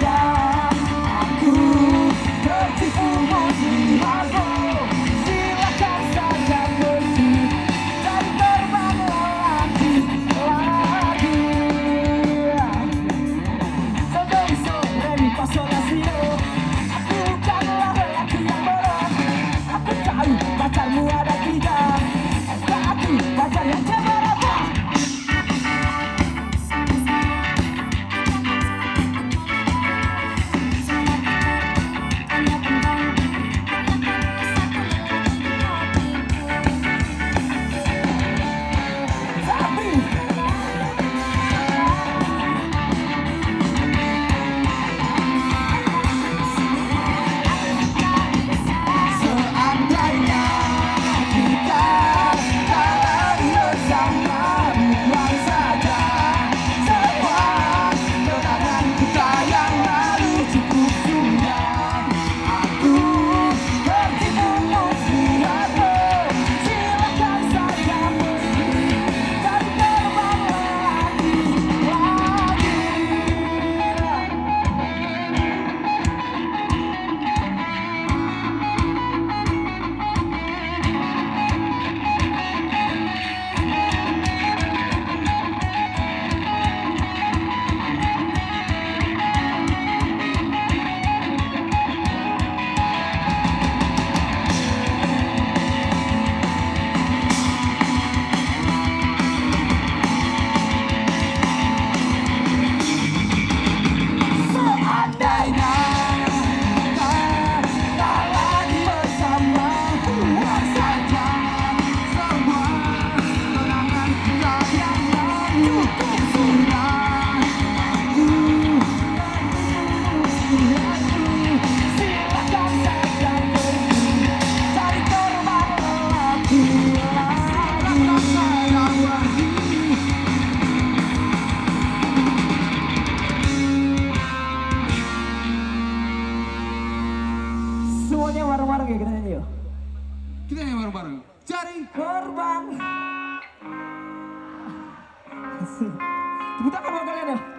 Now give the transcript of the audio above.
down. bareng-bareng ya kita nyanyi yuk. Kita nyanyi bareng-bareng. Jaring korban. Tepuk tangan buat kalian ya.